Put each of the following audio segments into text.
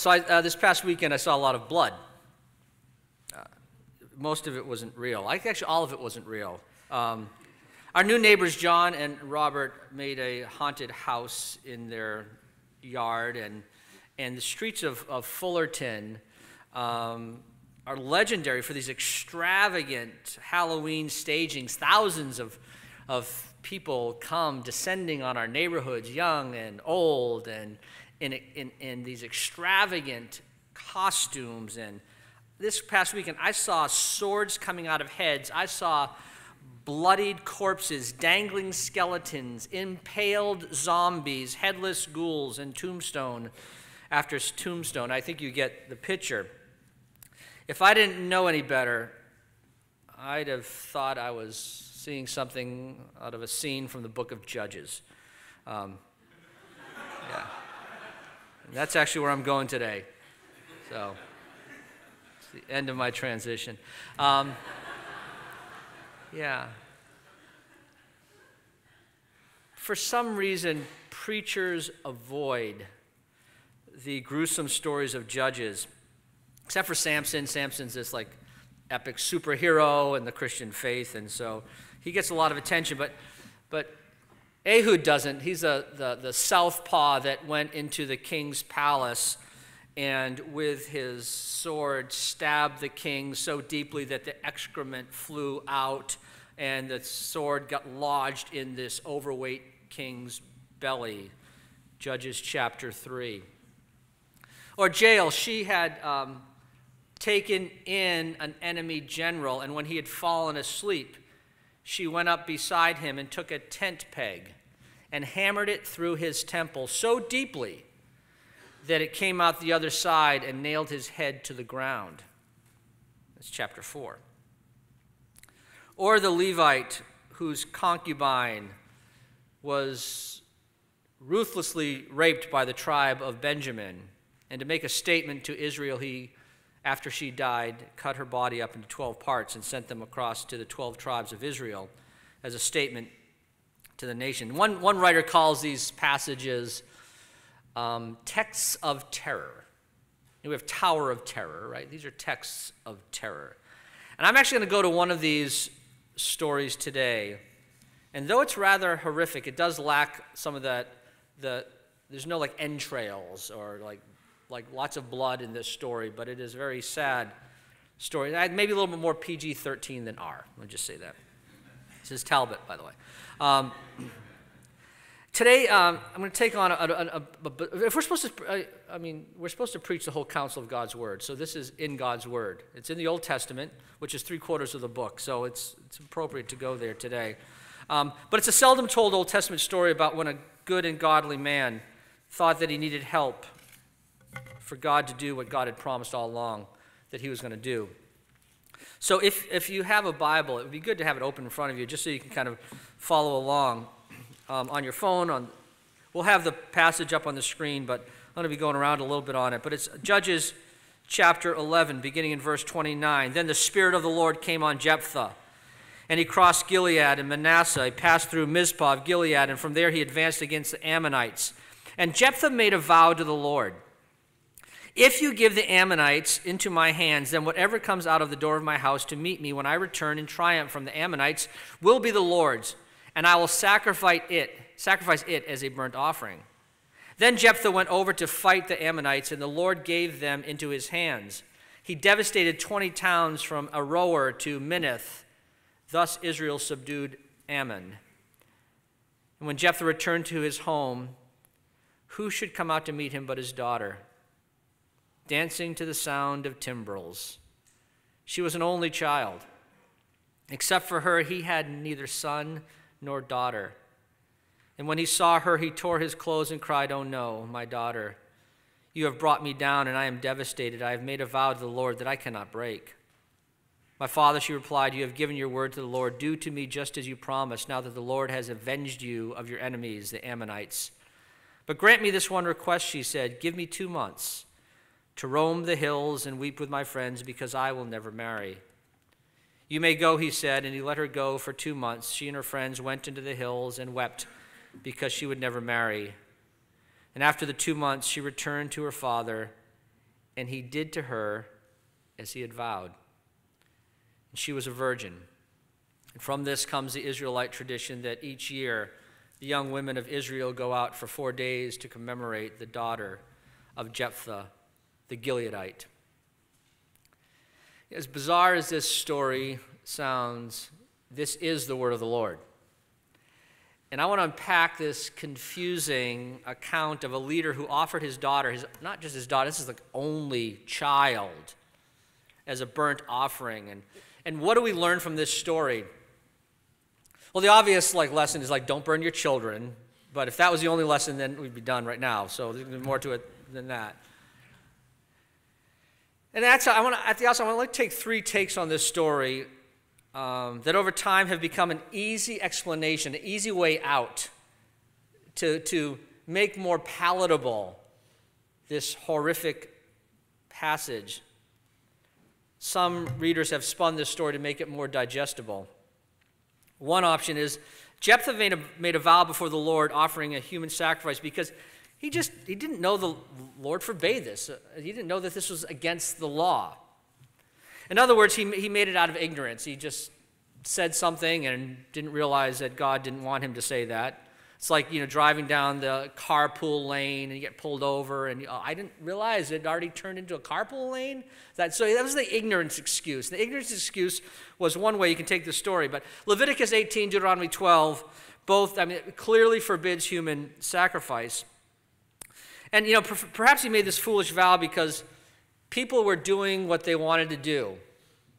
So I, uh, this past weekend, I saw a lot of blood. Uh, most of it wasn't real. I, actually, all of it wasn't real. Um, our new neighbors, John and Robert, made a haunted house in their yard, and, and the streets of, of Fullerton um, are legendary for these extravagant Halloween stagings. Thousands of, of people come descending on our neighborhoods, young and old, and in, in, in these extravagant costumes. And this past weekend, I saw swords coming out of heads. I saw bloodied corpses, dangling skeletons, impaled zombies, headless ghouls, and tombstone after tombstone. I think you get the picture. If I didn't know any better, I'd have thought I was seeing something out of a scene from the book of Judges. Um, yeah. That's actually where I'm going today. So, it's the end of my transition. Um, yeah. For some reason, preachers avoid the gruesome stories of judges, except for Samson. Samson's this like epic superhero in the Christian faith, and so he gets a lot of attention. But, but Ehud doesn't. He's a, the, the southpaw that went into the king's palace and with his sword stabbed the king so deeply that the excrement flew out and the sword got lodged in this overweight king's belly. Judges chapter 3. Or Jael, she had um, taken in an enemy general, and when he had fallen asleep, she went up beside him and took a tent peg and hammered it through his temple so deeply that it came out the other side and nailed his head to the ground. That's chapter 4. Or the Levite whose concubine was ruthlessly raped by the tribe of Benjamin. And to make a statement to Israel, he after she died, cut her body up into 12 parts and sent them across to the 12 tribes of Israel as a statement to the nation. One, one writer calls these passages um, texts of terror. We have Tower of Terror, right? These are texts of terror. And I'm actually going to go to one of these stories today. And though it's rather horrific, it does lack some of that, the, there's no like entrails or like like lots of blood in this story, but it is a very sad story. Maybe a little bit more PG 13 than R. Let me just say that. This is Talbot, by the way. Um, today, um, I'm going to take on a, a, a, if we're supposed to, I, I mean, we're supposed to preach the whole counsel of God's word. So this is in God's word. It's in the Old Testament, which is three quarters of the book. So it's, it's appropriate to go there today. Um, but it's a seldom told Old Testament story about when a good and godly man thought that he needed help for God to do what God had promised all along that He was going to do. So, if, if you have a Bible, it would be good to have it open in front of you just so you can kind of follow along um, on your phone. On, we'll have the passage up on the screen, but I'm going to be going around a little bit on it. But it's Judges chapter 11, beginning in verse 29. Then the Spirit of the Lord came on Jephthah. And he crossed Gilead and Manasseh. He passed through Mizpah of Gilead, and from there he advanced against the Ammonites. And Jephthah made a vow to the Lord if you give the Ammonites into my hands, then whatever comes out of the door of my house to meet me when I return in triumph from the Ammonites will be the Lord's, and I will sacrifice it, sacrifice it as a burnt offering. Then Jephthah went over to fight the Ammonites, and the Lord gave them into his hands. He devastated 20 towns from Aroer to Minnith. Thus Israel subdued Ammon. And when Jephthah returned to his home, who should come out to meet him but his daughter? Dancing to the sound of timbrels. She was an only child. Except for her, he had neither son nor daughter. And when he saw her, he tore his clothes and cried, Oh no, my daughter. You have brought me down, and I am devastated. I have made a vow to the Lord that I cannot break. My father, she replied, You have given your word to the Lord. Do to me just as you promised, now that the Lord has avenged you of your enemies, the Ammonites. But grant me this one request, she said. Give me two months to roam the hills and weep with my friends because I will never marry. You may go, he said, and he let her go for two months. She and her friends went into the hills and wept because she would never marry. And after the two months, she returned to her father, and he did to her as he had vowed. And she was a virgin. And from this comes the Israelite tradition that each year the young women of Israel go out for four days to commemorate the daughter of Jephthah the Gileadite. As bizarre as this story sounds, this is the word of the Lord. And I want to unpack this confusing account of a leader who offered his daughter, his, not just his daughter, this is the only child, as a burnt offering. And, and what do we learn from this story? Well, the obvious like lesson is like don't burn your children. But if that was the only lesson, then we'd be done right now. So there's more to it than that. And that's I want to at the outset I want to take three takes on this story um, that over time have become an easy explanation, an easy way out to, to make more palatable this horrific passage. Some readers have spun this story to make it more digestible. One option is Jephthah made a, made a vow before the Lord offering a human sacrifice because he just he didn't know the Lord forbade this. Uh, he didn't know that this was against the law. In other words, he, he made it out of ignorance. He just said something and didn't realize that God didn't want him to say that. It's like, you know, driving down the carpool lane and you get pulled over and oh, I didn't realize it already turned into a carpool lane. That, so that was the ignorance excuse. The ignorance excuse was one way you can take the story. But Leviticus 18, Deuteronomy 12, both, I mean, clearly forbids human sacrifice. And, you know, perhaps he made this foolish vow because people were doing what they wanted to do.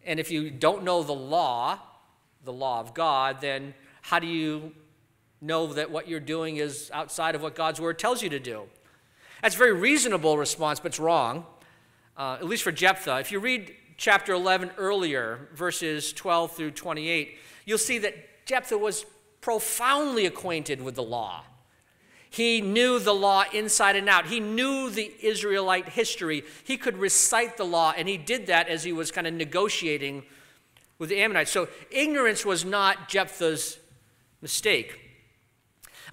And if you don't know the law, the law of God, then how do you know that what you're doing is outside of what God's word tells you to do? That's a very reasonable response, but it's wrong, uh, at least for Jephthah. If you read chapter 11 earlier, verses 12 through 28, you'll see that Jephthah was profoundly acquainted with the law. He knew the law inside and out. He knew the Israelite history. He could recite the law, and he did that as he was kind of negotiating with the Ammonites. So ignorance was not Jephthah's mistake.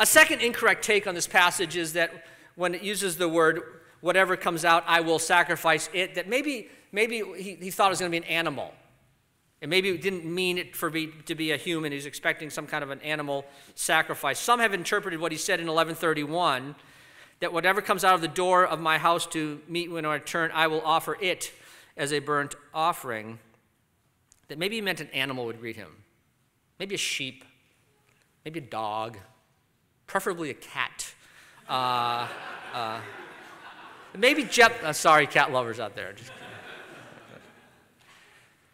A second incorrect take on this passage is that when it uses the word, whatever comes out, I will sacrifice it, that maybe, maybe he, he thought it was going to be an animal. And maybe it didn't mean it for be, to be a human. He's expecting some kind of an animal sacrifice. Some have interpreted what he said in 1131 that whatever comes out of the door of my house to meet when I return, I will offer it as a burnt offering. That maybe he meant an animal would greet him. Maybe a sheep, maybe a dog, preferably a cat. Uh, uh, maybe Jeff, uh, sorry, cat lovers out there. Just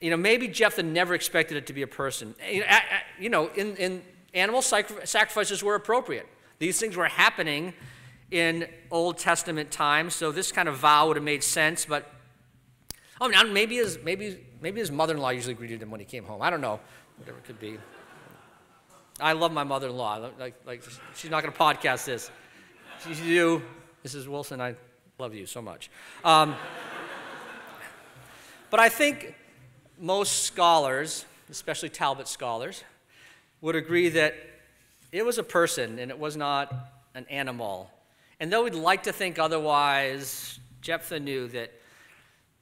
you know, maybe Jephthah never expected it to be a person. You know, in, in animal sacrifices were appropriate. These things were happening in Old Testament times, so this kind of vow would have made sense. But oh, maybe his maybe maybe his mother-in-law usually greeted him when he came home. I don't know, whatever it could be. I love my mother-in-law. Like, like she's not going to podcast this. She's you, Mrs. Wilson. I love you so much. Um, but I think most scholars, especially Talbot scholars, would agree that it was a person and it was not an animal. And though we'd like to think otherwise, Jephthah knew that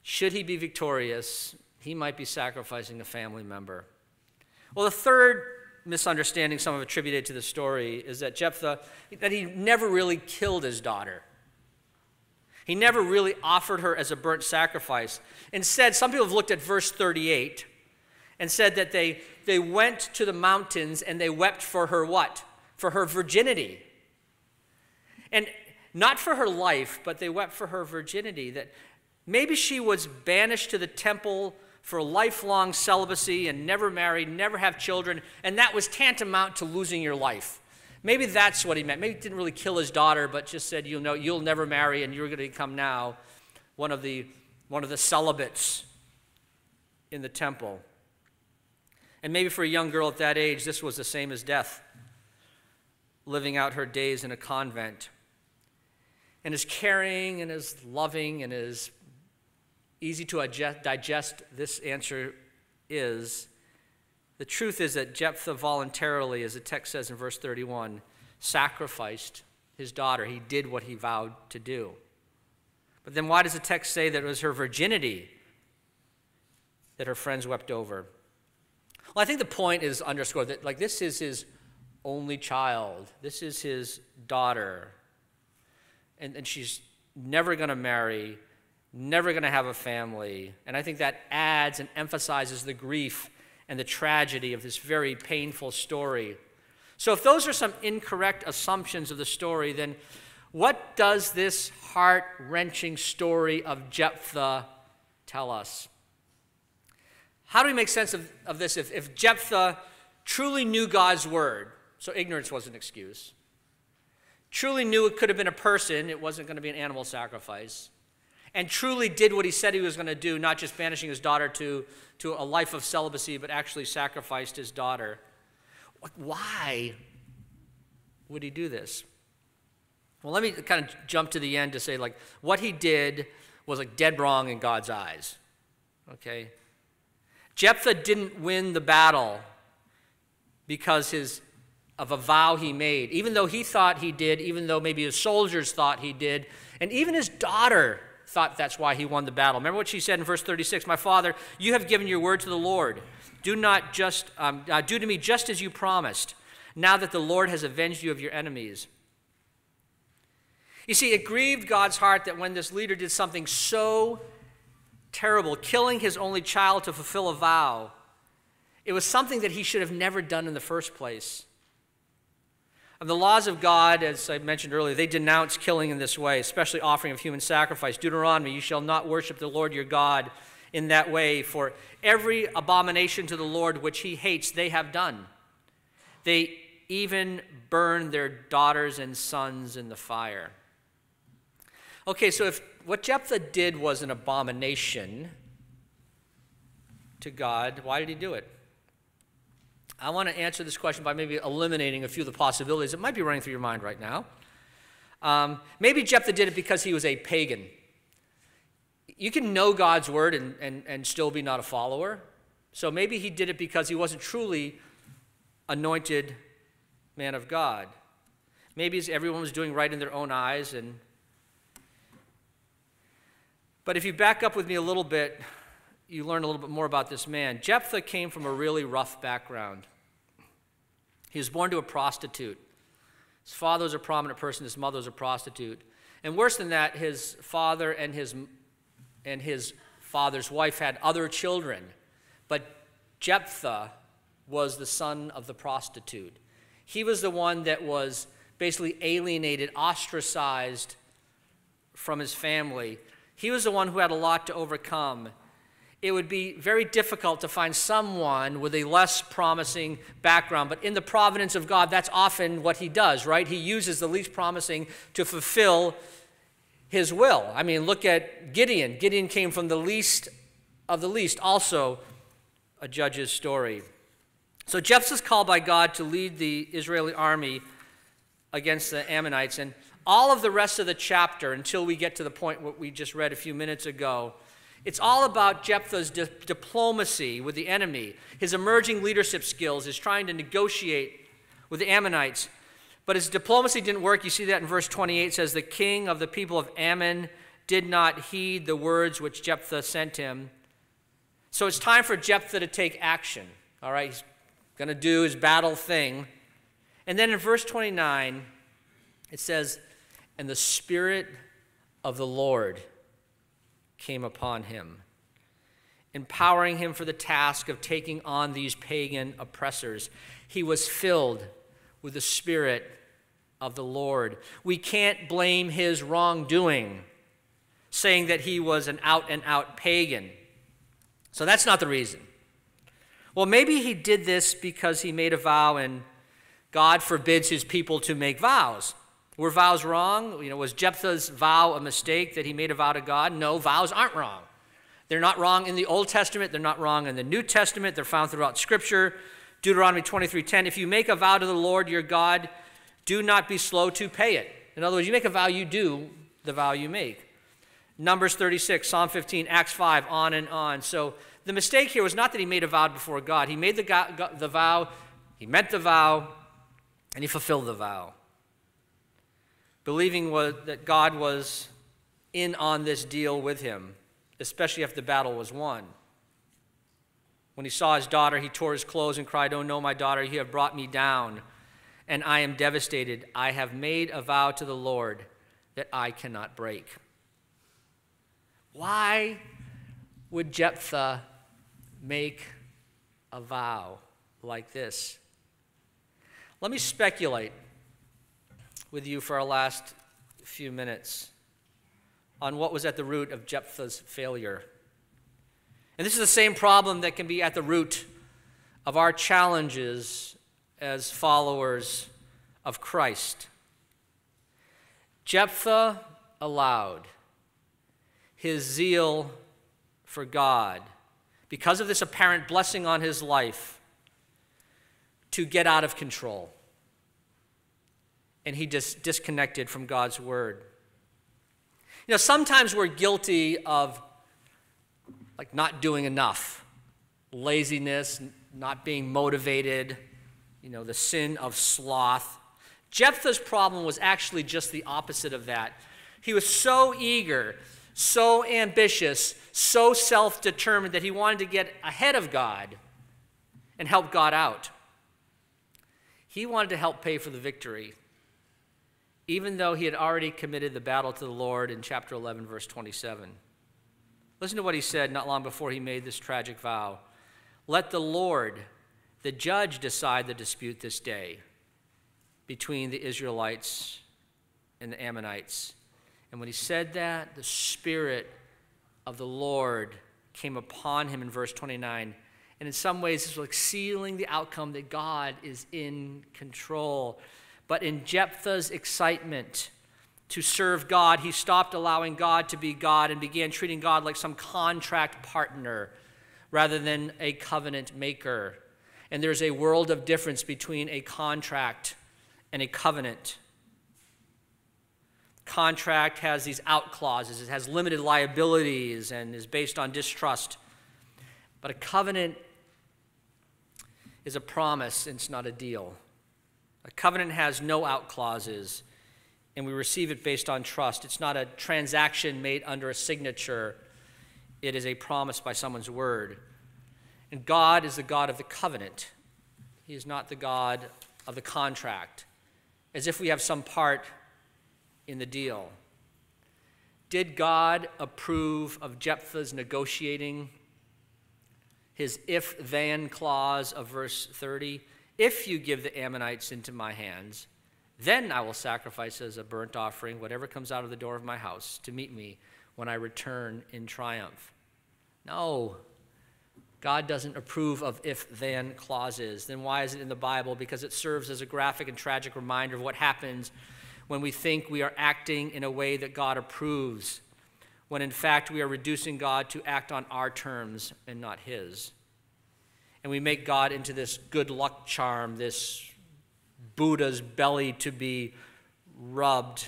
should he be victorious, he might be sacrificing a family member. Well, the third misunderstanding some have attributed to the story is that Jephthah, that he never really killed his daughter. He never really offered her as a burnt sacrifice. Instead, some people have looked at verse 38 and said that they, they went to the mountains and they wept for her what? For her virginity. And not for her life, but they wept for her virginity. That maybe she was banished to the temple for lifelong celibacy and never married, never have children, and that was tantamount to losing your life. Maybe that's what he meant. Maybe he didn't really kill his daughter, but just said, you'll, know, you'll never marry and you're going to become now one of the, one of the celibates in the temple. And maybe for a young girl at that age, this was the same as death, living out her days in a convent. And as caring and as loving and as easy to digest this answer is, the truth is that Jephthah voluntarily, as the text says in verse 31, sacrificed his daughter. He did what he vowed to do. But then why does the text say that it was her virginity that her friends wept over? Well, I think the point is underscored that, like, this is his only child, this is his daughter, and, and she's never going to marry, never going to have a family. And I think that adds and emphasizes the grief and the tragedy of this very painful story. So, if those are some incorrect assumptions of the story, then what does this heart wrenching story of Jephthah tell us? How do we make sense of, of this if, if Jephthah truly knew God's word? So, ignorance was an excuse. Truly knew it could have been a person, it wasn't going to be an animal sacrifice. And truly did what he said he was going to do, not just banishing his daughter to, to a life of celibacy, but actually sacrificed his daughter. Why would he do this? Well, let me kind of jump to the end to say, like, what he did was like dead wrong in God's eyes. Okay? Jephthah didn't win the battle because his, of a vow he made, even though he thought he did, even though maybe his soldiers thought he did, and even his daughter thought that's why he won the battle. Remember what she said in verse 36 My father, you have given your word to the Lord. Do not just um, uh, do to me just as you promised, now that the Lord has avenged you of your enemies. You see, it grieved God's heart that when this leader did something so terrible, killing his only child to fulfill a vow, it was something that he should have never done in the first place. The laws of God, as I mentioned earlier, they denounce killing in this way, especially offering of human sacrifice. Deuteronomy, you shall not worship the Lord your God in that way, for every abomination to the Lord which he hates, they have done. They even burn their daughters and sons in the fire. Okay, so if what Jephthah did was an abomination to God, why did he do it? I want to answer this question by maybe eliminating a few of the possibilities that might be running through your mind right now. Um, maybe Jephthah did it because he was a pagan. You can know God's word and, and, and still be not a follower. So maybe he did it because he wasn't truly anointed man of God. Maybe everyone was doing right in their own eyes. And but if you back up with me a little bit, you learn a little bit more about this man. Jephthah came from a really rough background. He was born to a prostitute. His father was a prominent person, his mother was a prostitute. And worse than that, his father and his, and his father's wife had other children. But Jephthah was the son of the prostitute. He was the one that was basically alienated, ostracized from his family. He was the one who had a lot to overcome it would be very difficult to find someone with a less promising background. But in the providence of God, that's often what he does, right? He uses the least promising to fulfill his will. I mean, look at Gideon. Gideon came from the least of the least, also a judge's story. So Jephthah's called by God to lead the Israeli army against the Ammonites. And all of the rest of the chapter, until we get to the point what we just read a few minutes ago, it's all about Jephthah's di- diplomacy with the enemy, his emerging leadership skills, his trying to negotiate with the Ammonites. But his diplomacy didn't work. You see that in verse 28 says, The king of the people of Ammon did not heed the words which Jephthah sent him. So it's time for Jephthah to take action. All right, he's going to do his battle thing. And then in verse 29, it says, And the Spirit of the Lord came upon him, empowering him for the task of taking on these pagan oppressors. He was filled with the Spirit of the Lord. We can't blame his wrongdoing, saying that he was an out and out pagan. So that's not the reason. Well, maybe he did this because he made a vow and God forbids his people to make vows. Were vows wrong? You know, was Jephthah's vow a mistake that he made a vow to God? No, vows aren't wrong. They're not wrong in the Old Testament, they're not wrong in the New Testament, they're found throughout Scripture. Deuteronomy 23:10, if you make a vow to the Lord your God, do not be slow to pay it. In other words, you make a vow, you do the vow you make. Numbers 36, Psalm 15, Acts 5, on and on. So the mistake here was not that he made a vow before God. He made the, the vow, he meant the vow, and he fulfilled the vow believing was, that God was in on this deal with him, especially after the battle was won. When he saw his daughter, he tore his clothes and cried, Oh no, my daughter, you have brought me down, and I am devastated. I have made a vow to the Lord that I cannot break. Why would Jephthah make a vow like this? Let me speculate with you for our last few minutes on what was at the root of Jephthah's failure. And this is the same problem that can be at the root of our challenges as followers of Christ. Jephthah allowed his zeal for God, because of this apparent blessing on his life, to get out of control. And he just disconnected from God's word. You know, sometimes we're guilty of like not doing enough, laziness, not being motivated, you know, the sin of sloth. Jephthah's problem was actually just the opposite of that. He was so eager, so ambitious, so self determined that he wanted to get ahead of God and help God out. He wanted to help pay for the victory, even though he had already committed the battle to the Lord in chapter 11, verse 27. Listen to what he said not long before he made this tragic vow Let the Lord, the judge, decide the dispute this day between the Israelites and the Ammonites. And when he said that, the Spirit of the Lord came upon him in verse 29. And in some ways, it's like sealing the outcome that God is in control. But in Jephthah's excitement, to serve God, he stopped allowing God to be God and began treating God like some contract partner rather than a covenant maker. And there's a world of difference between a contract and a covenant. Contract has these out clauses, it has limited liabilities and is based on distrust. But a covenant is a promise, and it's not a deal. A covenant has no out clauses and we receive it based on trust. It's not a transaction made under a signature, it is a promise by someone's word. And God is the God of the covenant, He is not the God of the contract, as if we have some part in the deal. Did God approve of Jephthah's negotiating his if then clause of verse 30? If you give the Ammonites into my hands, then I will sacrifice as a burnt offering whatever comes out of the door of my house to meet me when I return in triumph. No. God doesn't approve of if then clauses. Then why is it in the Bible? Because it serves as a graphic and tragic reminder of what happens when we think we are acting in a way that God approves, when in fact we are reducing God to act on our terms and not His. And we make God into this good luck charm, this Buddha's belly to be rubbed,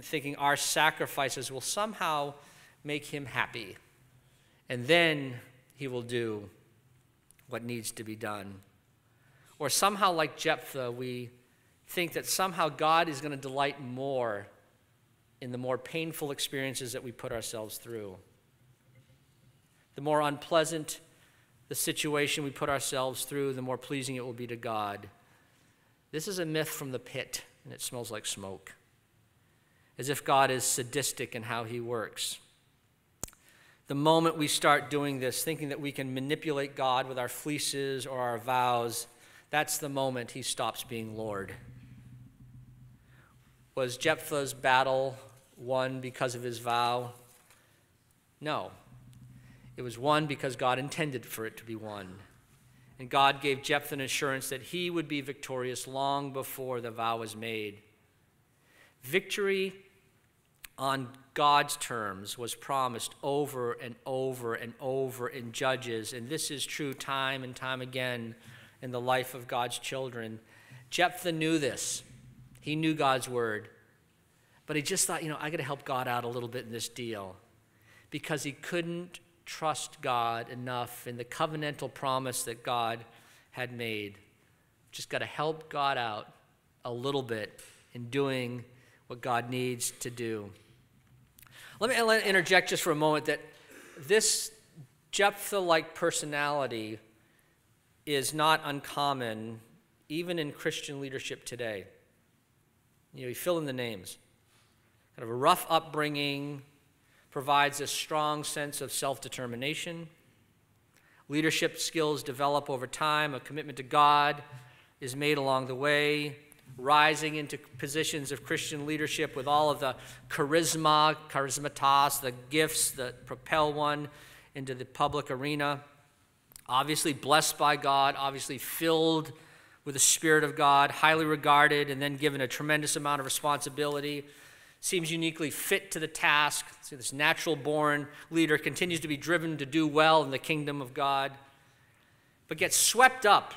thinking our sacrifices will somehow make him happy. And then he will do what needs to be done. Or somehow, like Jephthah, we think that somehow God is going to delight more in the more painful experiences that we put ourselves through. The more unpleasant the situation we put ourselves through, the more pleasing it will be to God. This is a myth from the pit, and it smells like smoke. As if God is sadistic in how he works. The moment we start doing this, thinking that we can manipulate God with our fleeces or our vows, that's the moment he stops being Lord. Was Jephthah's battle won because of his vow? No. It was won because God intended for it to be won. And God gave Jephthah an assurance that he would be victorious long before the vow was made. Victory on God's terms was promised over and over and over in Judges, and this is true time and time again in the life of God's children. Jephthah knew this. He knew God's word. But he just thought, you know, I got to help God out a little bit in this deal because he couldn't trust God enough in the covenantal promise that God had made. Just got to help God out a little bit in doing what God needs to do. Let me, interject just for a moment that this Jephthah like personality is not uncommon even in Christian leadership today. You know, you fill in the names. Kind of a rough upbringing provides a strong sense of self determination. Leadership skills develop over time, a commitment to God is made along the way. Rising into positions of Christian leadership with all of the charisma, charismatas, the gifts that propel one into the public arena. Obviously, blessed by God, obviously, filled with the Spirit of God, highly regarded, and then given a tremendous amount of responsibility. Seems uniquely fit to the task. So this natural born leader continues to be driven to do well in the kingdom of God, but gets swept up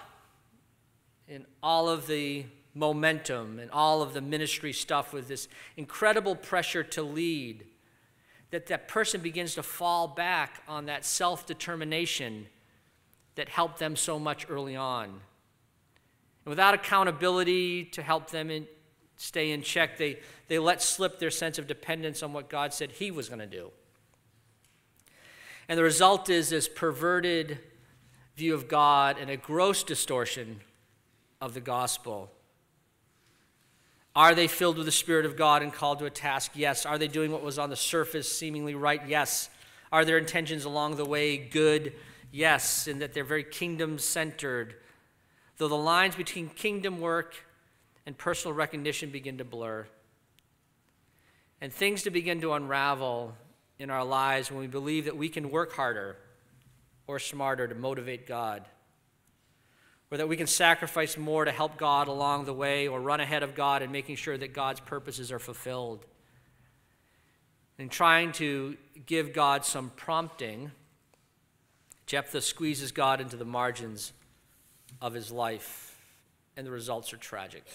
in all of the momentum and all of the ministry stuff with this incredible pressure to lead that that person begins to fall back on that self-determination that helped them so much early on and without accountability to help them in, stay in check, they, they let slip their sense of dependence on what God said He was going to do. And the result is this perverted view of God and a gross distortion of the gospel. Are they filled with the Spirit of God and called to a task? Yes. Are they doing what was on the surface seemingly right? Yes. Are their intentions along the way good? Yes. And that they're very kingdom centered though the lines between kingdom work and personal recognition begin to blur. And things to begin to unravel in our lives when we believe that we can work harder or smarter to motivate God, or that we can sacrifice more to help God along the way or run ahead of God in making sure that God's purposes are fulfilled. And trying to give God some prompting, Jephthah squeezes God into the margins of his life, and the results are tragic.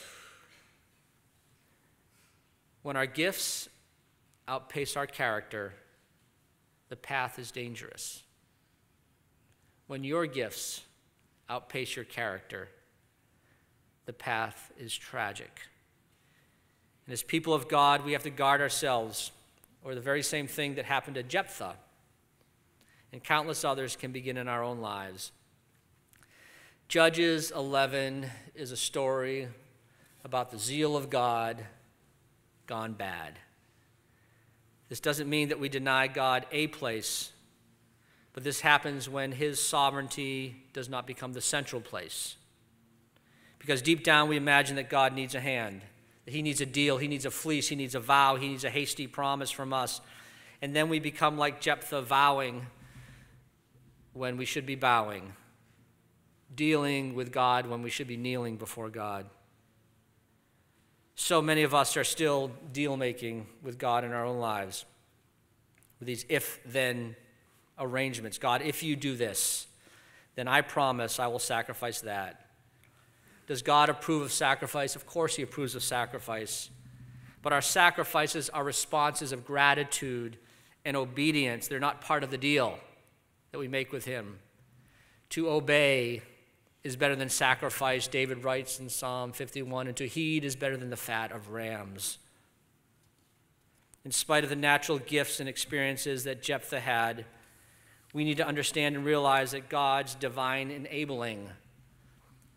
When our gifts outpace our character, the path is dangerous. When your gifts outpace your character, the path is tragic. And as people of God, we have to guard ourselves, or the very same thing that happened to Jephthah and countless others can begin in our own lives. Judges 11 is a story about the zeal of God gone bad. This doesn't mean that we deny God a place, but this happens when his sovereignty does not become the central place. Because deep down we imagine that God needs a hand, that he needs a deal, he needs a fleece, he needs a vow, he needs a hasty promise from us. And then we become like Jephthah vowing when we should be bowing dealing with God when we should be kneeling before God. So many of us are still deal making with God in our own lives with these if then arrangements. God, if you do this, then I promise I will sacrifice that. Does God approve of sacrifice? Of course, He approves of sacrifice. But our sacrifices are responses of gratitude and obedience. They're not part of the deal that we make with Him. To obey is better than sacrifice, David writes in Psalm 51, and to heed is better than the fat of rams. In spite of the natural gifts and experiences that Jephthah had, we need to understand and realize that God's divine enabling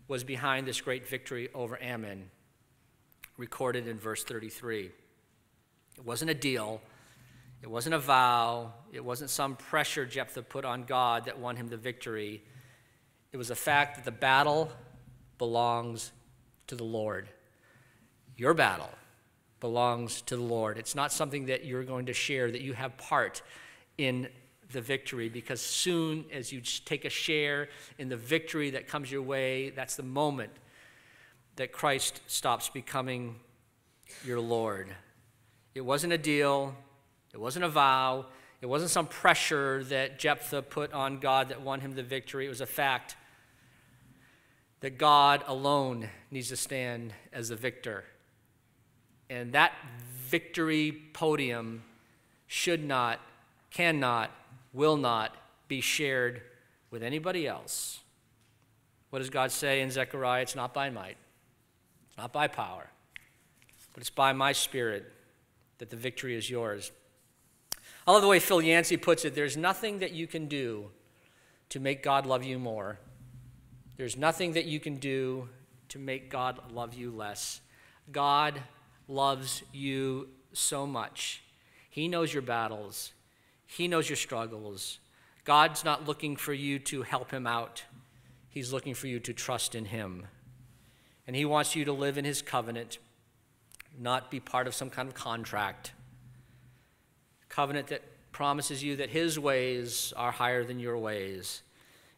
was behind this great victory over Ammon, recorded in verse 33. It wasn't a deal, it wasn't a vow, it wasn't some pressure Jephthah put on God that won him the victory. It was a fact that the battle belongs to the Lord. Your battle belongs to the Lord. It's not something that you're going to share, that you have part in the victory, because soon as you take a share in the victory that comes your way, that's the moment that Christ stops becoming your Lord. It wasn't a deal, it wasn't a vow, it wasn't some pressure that Jephthah put on God that won him the victory. It was a fact that God alone needs to stand as the victor. And that victory podium should not, cannot, will not be shared with anybody else. What does God say in Zechariah? It's not by might, it's not by power, but it's by my spirit that the victory is yours. I love the way Phil Yancey puts it there's nothing that you can do to make God love you more. There's nothing that you can do to make God love you less. God loves you so much. He knows your battles, He knows your struggles. God's not looking for you to help Him out, He's looking for you to trust in Him. And He wants you to live in His covenant, not be part of some kind of contract. Covenant that promises you that His ways are higher than your ways,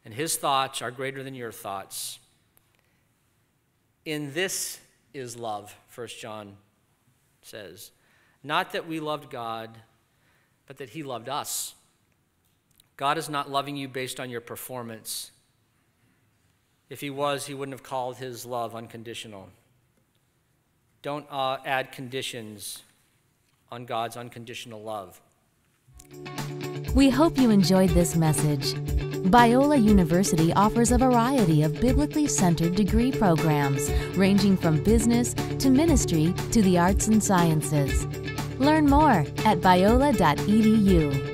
and His thoughts are greater than your thoughts. In this is love, 1 John says. Not that we loved God, but that He loved us. God is not loving you based on your performance. If He was, He wouldn't have called His love unconditional. Don't uh, add conditions on God's unconditional love. We hope you enjoyed this message. Biola University offers a variety of biblically centered degree programs, ranging from business to ministry to the arts and sciences. Learn more at biola.edu.